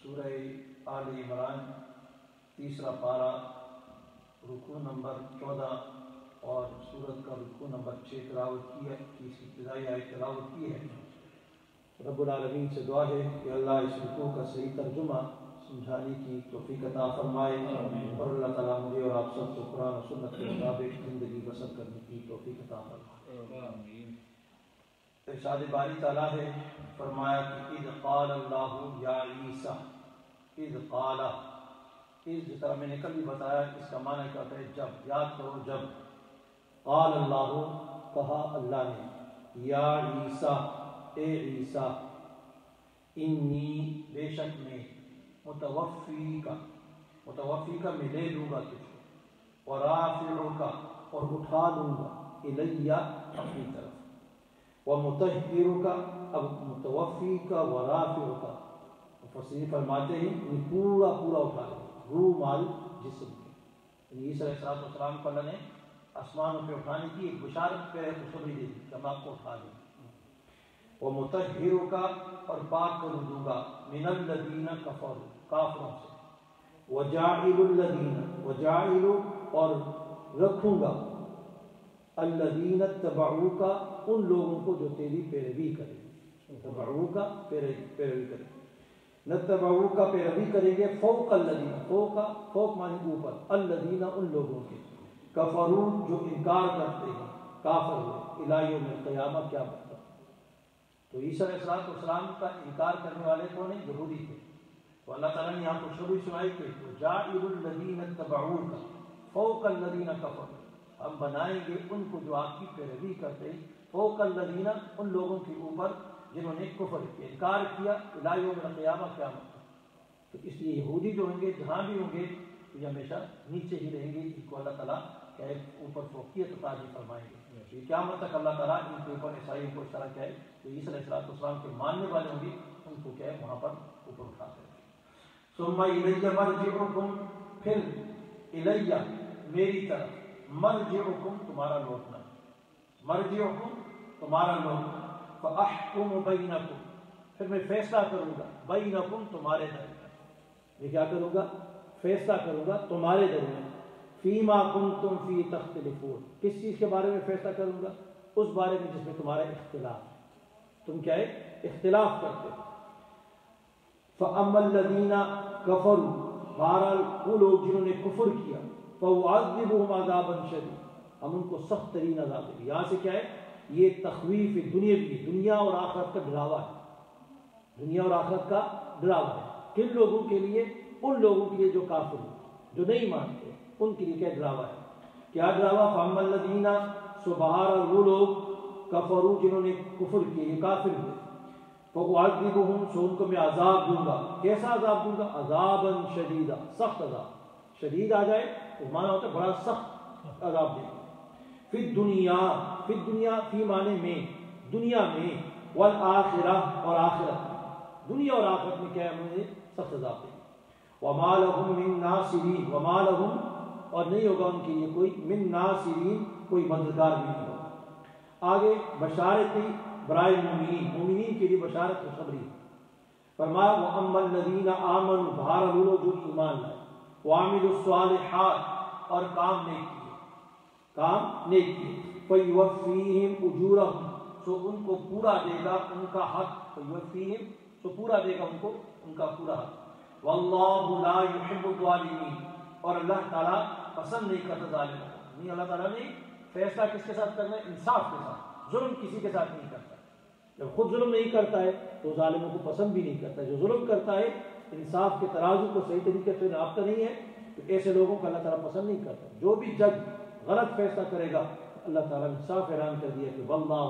सूरह आल इमरान तीसरा पारा रुकू नंबर चौदह और सूरत का रुकू नंबर छः तलावत की है की इसकी इब्तदाई आय तलावत की है। रब्बुल आलमीन से दुआ है कि अल्लाह इस रुकू का सही तर्जुमा समझाने की तोफ़ी अता फरमाए और अल्लाह ताला मुझे और आप सबको कुरान और सुन्नत के मुताबिक ज़िंदगी बसर करने की तोफ़ी अता फरमाए। इरशाद बारी ताला है, फरमाया कि इद क़ाल अल्लाहु या ईसा इद क़ाला, इस जिस तरह मैंने कल भी बताया, इसका माना क्या है जब, याद करो जब। क़ाल अल्लाहु, कहा अल्लाह ने, या ईसा, ए ईसा, इन्नी, बेशक में मुतवफ़ी का मुतवफ़ी का मैं ले लूँगा तुझको और राफ़िउ का और उठा लूँगा इलैया अपनी तरफ़। व मुतहिर का अब मुतवफ़ी का व राफ़िउ का फसीर फरमाते हैं ये पूरा पूरा उठा लेंगे रूह माल जिसम के। ईसलाम को ने आसमानों पे उठाने की एक बशारत पे खुशबरी दे दी जब आपको उठा दें। वो मुतहिर का और पाक कर दूँगा मिनल्लदीना कफर, काफरों से। वजाइलु और रखूँगा। अल्लदीन तबाऊ का उन लोगों को जो तेरी पैरवी करें। तबाऊ का पैरवी करें। न तबाऊ का पैरवी करेंगे फोक अल्लदीना फोका, फोक माने ऊपर। अल्लदीना उन लोगों के। कफरू जो इनकार करते हैं, काफर हुए। इलाहियों में क़यामा क्या मतलब तो ईसलाम का इनकार करने वाले कौन है? यहूदी थे। तो अल्लाह ताला ने यहाँ खुशबू सुनाई कि जाइलुल्लदीन तबाऊ का फोक अल्लदीना कफर। हम बनाएँगे उनको जो आपकी पैरवी करते फोक अल्लदीना उन लोगों के ऊपर जिन्होंने कुफर इनकार किया इलाहियों में क़यामा क्या मतलब? तो इसलिए यहूदी जो होंगे, जहाँ भी होंगे, ये हमेशा नीचे ही रहेंगे इनको अल्लाह ताला क्या है, ऊपर फोकियत ताजी फरमाएँगे। ये क्या मतलब अल्लाह ताला इनके ऊपर ईसाइयों को इस तरह क्या है तो ईसलाम के मानने वाले होंगे, उनको क्या है, वहाँ पर ऊपर उठाते रहेंगे सुम्मा इलैया मरजिउकुम, फिर इलैया मेरी तरफ़। मरजिउकुम तुम्हारा लौटना मरजिउकुम तुम्हारा लौटना फ़अहकुम बैनकुम। फिर मैं फैसला करूँगा, बैनकुम तुम्हारे दरमियान मैं क्या करूँगा? फैसला करूँगा, तुम्हारे दरमियान फीमा कुम तुम फ़ी तख्तलिफून। किस चीज़ के बारे में फैसला करूँगा? उस बारे में जिसमें तुम्हारा इख्तिलाफ तुम क्या है? इख्तिलाफ करते हो। फ़अमल्लदीना कफर। बहरहाल वो लोग जिन्होंने कुफर किया फ़ाज़िबुहुम अज़ाबन हम उनको सख्त तरीन अजाब देंगे यहाँ से क्या है ये तखवीफ दुनिया की दुनिया और आखरत का डरावा है दुनिया और आखरत का डरावा है किन लोगों के लिए उन लोगों के लिए जो काफिर जो नहीं मानते उनके लिए क्या डरावा है क्या डरावा फामल्लदीना सुबहार और वो लोग कफरू जिन्होंने कुफर किए काफिर हुए तो वाजिबुहुम सो उनको मैं अजाब दूँगा कैसा अजाब दूँगा अजाबन शदीदा सख्त अजाब शदीद आ जाए तो माना होता है बड़ा सख्त अजाब देगा फिर दुनिया फिर दुनिया फ़ी माने में, दुनिया में वल आखिरा और आखिरत। दुनिया और आखिरत में क्या है मुझे? सख्त अजाब देंगे वमालहुम मिन नासिरीन वमालहुम और नहीं होगा उनके लिए कोई, मिन नासिरीन, कोई मददगार भी नहीं होगा। आगे, बशारत बराए मुमिनीन। मुमिनीन के लिए बशारत खुशखबरी फरमाया वअम्मल लदीना आमन, बहार जो ईमान लाए। वामिलुस सालिहात और काम नेक किए। काम नेक किए। फयुवफ़ीहिम उजूरहुम, सो उनको पूरा देगा उनका हक। फयुवफ़ीहिम, सो पूरा देगा उनको उनका पूरा हक। वल्लाहु ला युहिब्बुल ज़ालिमीन, और अल्लाह ताला पसंद नहीं करता जालिमों नहीं, अल्लाह ताला ने फैसला किसके साथ करना है? इंसाफ के साथ। जुल्म किसी के साथ नहीं करता। जब खुद जुल्म नहीं करता है तो जालिमों को पसंद भी नहीं करता जो जुल्म करता है इंसाफ के तराजू को सही तरीके से नापता नहीं है तो ऐसे लोगों को अल्लाह ताला पसंद नहीं करता। जो भी जज गलत फैसला करेगा, अल्लाह ताला ने साफ़ ऐलान कर दिया कि वल्लाह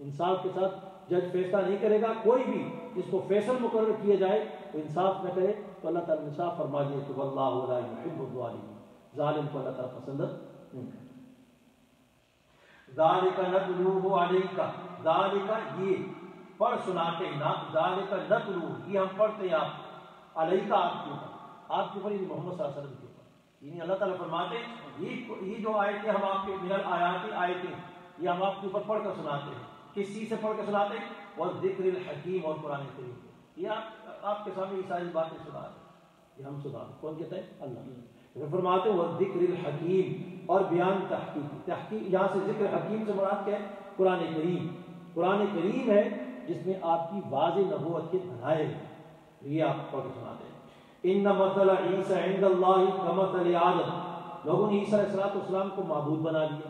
इंसाफ के साथ जज फैसला नहीं करेगा, कोई भी जिसको फैसल मुकर किया जाए तो इंसाफ न करे तो अल्लाह ताला ने साफ़ फरमा दिया कि वल्लाह जालिम को अल्लाह ताला पसंद नहीं करता। नतलूहु अलैका। जालिका ये पढ़ सुनाते जालिका ये हम पढ़ते हैं आप। अलैका आपके ऊपर। आपके ऊपर मोहम्मद वसल्लम के ऊपर। यानी अल्लाह ताला फरमाते ये ये जो आयतें हम आपके मिनल आयाती आयतें, ये हम आपके ऊपर पढ़कर सुनाते हैं। किस चीज़ से पढ़ के सुनाते हैं? और ज़िक्र हकीम और कुरान करीम। ये आप आपके सामने ये सारी बातें सुना रहे ये हम सुना कौन कहते हैं? अल्लाह। फरमाते वह ज़िक्र हकीम और बयान तहकीक। तहकीक यहाँ से ज़िक्र हकीम से मुराद क्या है? कुरान करीम। कुरान करीम है जिसमें आपकी वाज नबूत के धराए ये आप पढ़ के सुनाते हैं इन मसल ईसा लोगों ने ईसा को महबूद बना दिया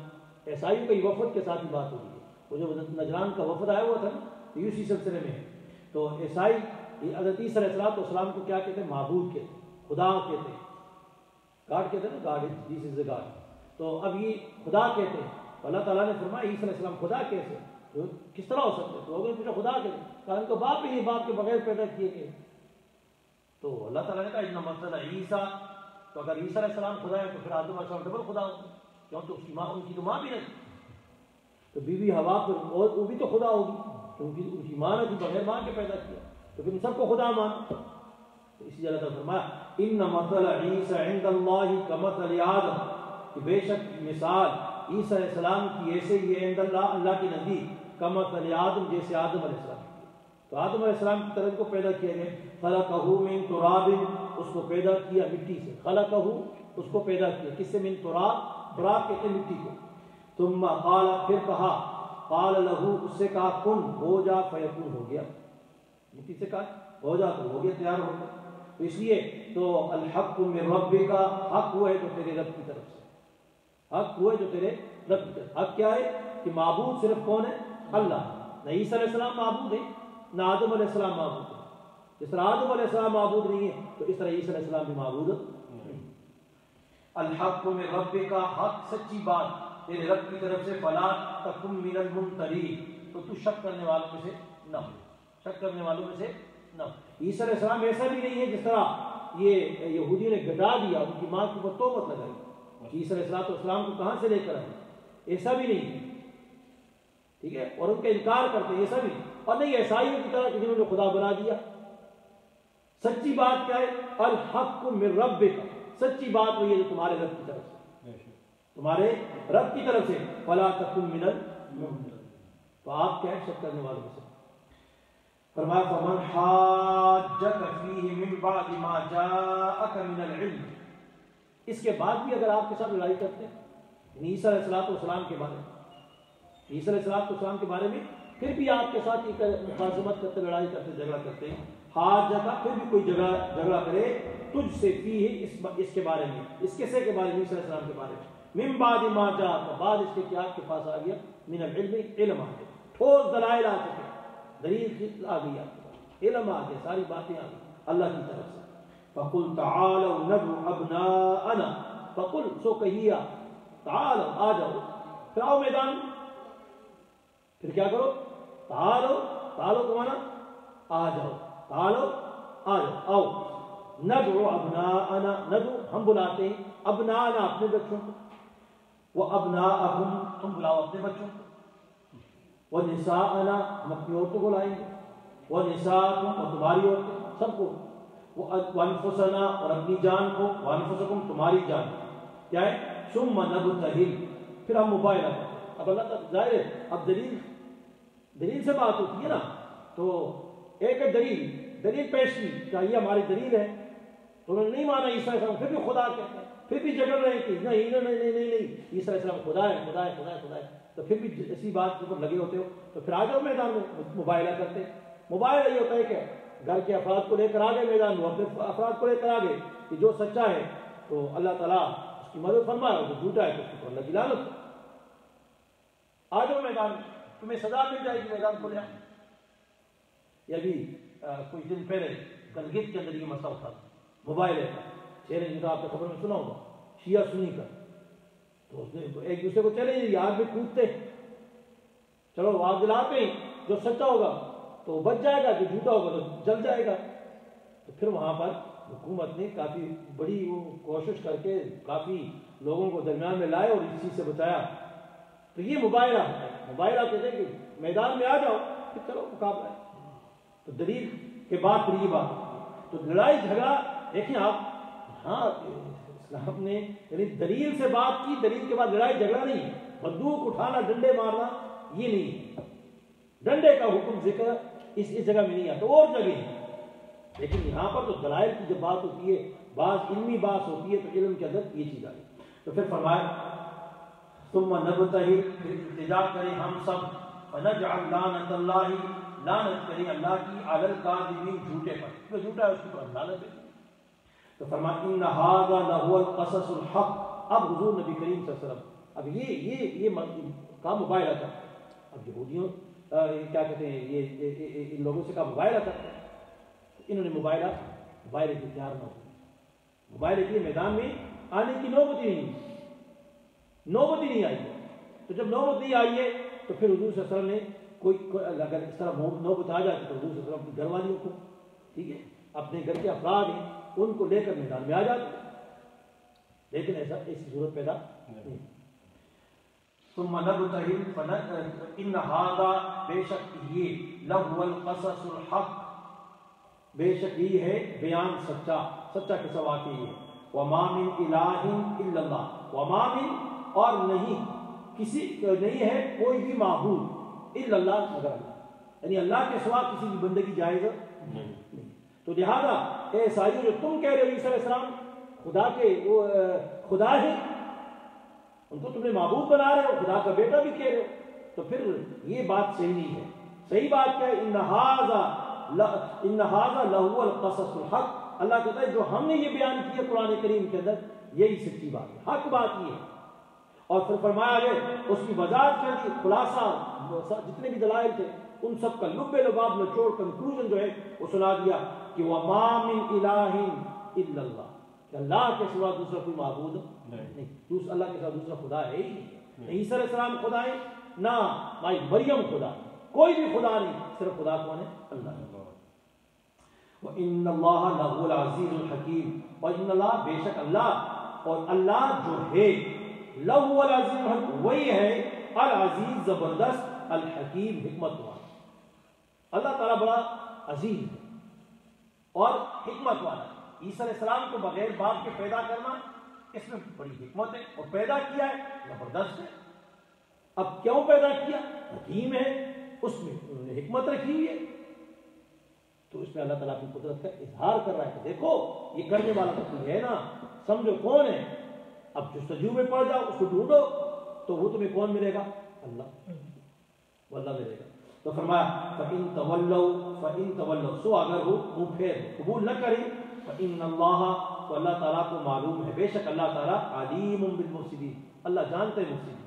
ऐसा ही वफद के साथ ही बात होगी वो जो नजरान का वफद आया हुआ था तो इसी सिलसिले में तो ईसाई हज़रत ईसलाम को क्या कहते हैं? महबूद कहते खुदा कहते हैं। गाड कहते हैं ना गाड दिस इज़ गाड तो अब ये खुदा कहते हैं। तो अल्लाह ताला ने फरमाया ईसलाम खुदा कैसे? तो किस तरह हो सकते तो लोगों ने पूछा खुदा कैसे कारण तो बाप ही, बाप के बगैर पैदा किए गए। तो अल्लाह ताला ने कहा इतना मसला ईसा। तो अगर ईसा खुदा है तो फिर आदम डबल खुदा होगा। क्यों? तो उसकी माँ, उनकी तो माँ भी नहीं। तो बीवी हवा पर, और वो भी तो खुदा होगी। क्योंकि तो उनकी माँ ने भी बगैर माँ के पैदा किया। तो फिर सबको खुदा मान। तो इसी जगह पर फरमाया इन मसल ईसा कमसल आदम। कि बेशक मिसाल ईसा सलाम की ऐसे ही अल्लाह के नज़दीक कमसल आदम, जैसे आदम सलाम। तो आदम सलाम की तरह को पैदा किया गया। खला कहू मिन तुराबिन, उसको पैदा किया मिट्टी से। खला कहू उसको पैदा किया। किससे? मिन तुराब तुराब कहते मिट्टी को। तुम काल, फिर कहा, काल लहू, उससे कहा, कुन, हो जा, फयकुन, हो गया। मिट्टी से कहा, हो जा तो हो गया, तैयार हो गया। तो इसलिए तो अलहक में रब का हक हुआ है जो तेरे रब की तरफ़ से। हक हुआ है जो तेरे रब की तरफ़ हक क्या है? कि महबूद सिर्फ़ कौन है? अल्लाह न महबूद है न आदम महबूद है जिस तरह आदम महबूद नहीं है तो इस तरह ईसलाम भी महबूद अलहक में रब का हक सच्ची बात तेरे रब की तरफ़ से फला तकुम मिनल मुमतरी तो तू शक करने वालों में से न हो शक करने वालों में से न हो इस्लाम ऐसा भी नहीं है जिस तरह ये यहूदी ने घटा दिया उनकी माँ के ऊपर लगाई ईसर इस्लाम को कहाँ से लेकर आए ऐसा भी नहीं है ठीक है? और उनका इनकार करते ऐसा भी और नहीं ईसाइयों की तरह जिन्होंने खुदा बना दिया। सच्ची बात क्या है? अल हक में रब सच्ची बात वही है जो तुम्हारे रब की तरफ़ से। तुम्हारे रब की तरफ़ से। फला तकुम मिनल तो आप क्या शक करने वालों से फरमाया फमन हाजक फीहि मिन बाद मा जाअक मिनल इल्म। इसके बाद भी अगर आपके साथ लड़ाई करते हैं ईसा सलाम के बारे में। ईसा सलाम के बारे में फिर भी आपके साथ मुखाजमत करते, लड़ाई करते, झगड़ा करते हैं। हाथ जगह फिर भी कोई जगह झगड़ा करे, तुझसे फ़ी इस इसके बारे में, इस किस्से के बारे में ईसा के बारे में। बाद इसके क्या आपके पास आ गया? मिन इल्म आ गया। ठोस दलाइल आ चुके दलील आ गई आपके पास। आ गया, सारी बातें आ गई, अल्लाह की तरफ़ से। फकुल तालो नदु अबनाअना, फकुल, सो कहिया तालो आ जाओ। फिर आओ मैदान फिर क्या करो? तालो तालो को माना, आ जाओ। तालो, आ जाओ। आओ। नदु अबनाअना, नदु हम बुलाते हैं। अबनाअना अपने बच्चों को। वो अबुन तुम बुलाओ अपने बच्चों को। वह निशा आना हम अपनी औरतों को लाएँगे वह निशा तुम और तुम्हारी औरतें, सबको। वो वनफुसना और अपनी जान को वनफुसकुम तुम्हारी जान क्या है? सुम नब तहिल फिर हम मुबाइला अब अल्लाह ज़ाहिर है। अब दलील दलील से बात होती है ना तो एक दलील दलील पेश की चाहिए हमारी दलील है? तो उन्होंने नहीं माना ईसा फिर भी खुदा कहते फिर भी झगड़ रहे थे, नहीं नहीं नहीं नहीं नहीं ईसा इस्लाम खुदा है खुदा है खुदा है खुदा है। तो फिर भी इसी बात के ऊपर लगे होते हो तो फिर आ जाओ मैदान में मुबाइला करते मुबाइला ये होता है क्या घर के अफराद को लेकर आ गए मैदान में अपने अफराद को लेकर आ गए कि जो सच्चा है तो अल्लाह ताला उसकी मदद फरमाए जो झूठा है तो उसको अल्लाह की लानत। आ जाओ मैदान में। तुम्हें सजा मिल जाएगी, मैदान को ले ये अभी कुछ दिन पहले गलगित के अंदर ये मसला उठा मोबाइल है। चेहरे जिनका आपने खबर में सुना होगा, शिया सुनी का तो उसने एक दूसरे को चले आग में कूदते। चलो, आग जलाते जो सच्चा होगा तो बच जाएगा, जो झूठा होगा तो जल जाएगा। तो फिर वहाँ पर हुकूमत ने काफ़ी बड़ी वो कोशिश करके काफ़ी लोगों को दरमियान में लाए और इस चीज़ से बचाया। तो ये मुबायला मुबायला कहते हैं कि मैदान में आ जाओ, फिर चलो मुकाबला। तो दलील के बाद फिर ये बात तो लड़ाई झगड़ा, देखिए आप हाँ इस्लाम ने यानी दलील से बात की, दलील के बाद लड़ाई झगड़ा नहीं बंदूक उठाना, डंडे मारना, ये नहीं है। डंडे का हुक्म ज़िक्र इस इस जगह में नहीं आता, और जगह है। लेकिन यहाँ पर तो दलाइल की जब बात होती है, बात इल्मी बात होती है तो इल्म के अंदर ये चीज़ आई तो फिर फरमाया तुम इल्तजा करें हम सब। लानत करें अल्लाह की अलल कादिबीन झूठे पर। जो झूठा है उसको तो लानत है तो फरमा इन हाजा लहुल कससुल हक। अब हुजूर नबी करीम सल्लल्लाहु अब ये ये ये का मुबायला क्या कहते हैं ये, ये, ये इन इन्होंने मुबायला मुबायले के मैदान में आने की नौबत ही नहीं नौबत ही नहीं आई। तो जब नौबत नहीं आई है तो फिर हजूर ससर ने कोई, अगर इस तरह नौबत आ जाती तो हजूर ससर अपनी घरवालियों को ठीक है अपने घर के अफराद हैं उनको लेकर मैदान में आ जाते। लेकिन ऐसा ऐसी ज़रूरत पैदा नहीं। बेशक ये बेशक ये है बयान सच्चा सच्चा किस्सा वाकई है वमामिन इलाहिन इल्लल्लाह। वमामिन और नहीं किसी नहीं है कोई भी माबूद इल्लल्लाह मगर अल्लाह। यानी अल्लाह के सिवा किसी की बंदगी जाएज नहीं। तो लिहाजा ए ईसाइयों जो तुम कह रहे हो ईसा खुदा के वो खुदा है उनको तुमने महबूब बना रहे हो खुदा का बेटा भी कह रहे हो। तो फिर ये बात सही नहीं है। सही बात क्या है? इन हक। अल्लाह कहता है जो हमने ये बयान किया कुरान करीम के अंदर यही सच्ची बात है। हक बात ये है। और फिर फरमाया गया उसकी वजाहत कर दी खुलासा जितने भी दलाइल थे उन सब का लुबे लबाब निचोड़ कंक्लूजन जो है वो सुना दिया कि वह मामिन इलाहिन अल्लाह के सिवा दूसरा कोई महबूद नहीं। दूसरा अल्लाह के साथ दूसरा खुदा है ही नहीं। ईसा सलाम खुदा है? ना भाई मरियम खुदा कोई भी खुदा नहीं सिर्फ़ खुदा कौन है? अल्लाह हकीम। और इन बेशक अल्लाह और अल्लाह जो है वही है अल अज़ीज़ ज़बरदस्त, अल हकीम हिकमत वाला। अल्लाह ताला बड़ा अज़ीज़ है और हिकमत वाला ईसा को बगैर बाप के पैदा करना, इसमें बड़ी हिकमत है और पैदा किया है, ज़बरदस्त है। अब क्यों पैदा किया? हकीम है, उसमें उन्होंने हिकमत रखी हुई है। तो इसमें अल्लाह ताला अपनी कुदरत का इजहार कर रहा है देखो, ये करने वाला तो कोई है ना, समझो कौन है? अब जो सजू में पड़ जाओ, उसको ढूंढो तो वो तुम्हें कौन मिलेगा? अल्लाह। अल्लाह मिलेगा। तो फरमाया कबूल न करे। अल्लाह तो अल्लाह ताला को मालूम है। बेशक अल्लाह ताला अलीम बिल मुफसिदीन। अल्लाह जानते हैं मुफसिदीन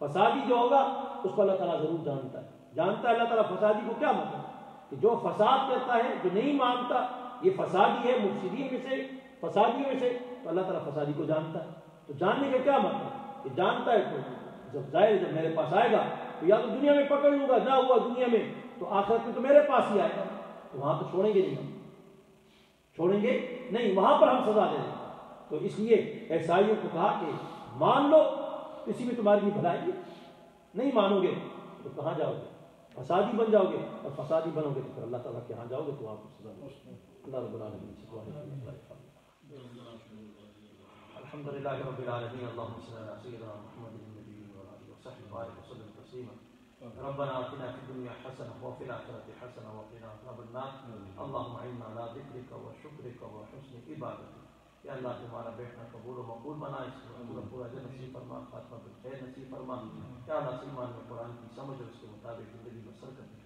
फसादी जो होगा, उसको अल्लाह ताला ज़रूर जानता है। जानता है अल्लाह ताला फसादी को क्या मतलब? कि जो फसाद करता है, जो नहीं मानता, ये फसादी है मुफसिदीन में से, फसादियों में से तो अल्लाह ताला फसादी को जानता है। तो जानने का क्या मतलब? कि जानता है तो जब जाए, जब मेरे पास आएगा तो या तो दुनिया में पकड़ लूँगा, ना हुआ दुनिया में तो आखिरत में तो मेरे पास ही आएगा। तो वहाँ तो छोड़ेंगे नहीं हम। छोड़ेंगे नहीं, वहाँ पर हम सजा दे देंगे। तो इसलिए ऐसाइयों को कहा कि मान लो, किसी में तुम्हारी भी भलाई नहीं मानोगे तो कहाँ जाओगे? फसादी बन जाओगे, और फसादी बनोगे तो फिर अल्लाह ताला के यहाँ जाओगे तो आपको सजा अल्लाह रब्बुल आलमीन अल्हम्दुलिल्लाह रब्बिल आलमीन अल्लाहुम्मा सल्ली अला सय्यिदिना मुहम्मदिन नबिय्यिन व आलिहि व सहबिहि व सल्लम तस्लीमा रब्बना आतिना फिद दुनिया हसना व फिल आखिरति हसना व क़िना अज़ाबन नार अल्लाहुम्मा इन्ना अला ज़िक्रिका व शुक्रिका व हुस्नि इबादतिक या अल्लाह तुम्हारा बैठना कबूल व मकबूल बना इसको पूरा पूरा जन नसीब फरमा खात्मा बिल खैर नसीब फरमा या अल्लाह सलमान में कुरान की समझ और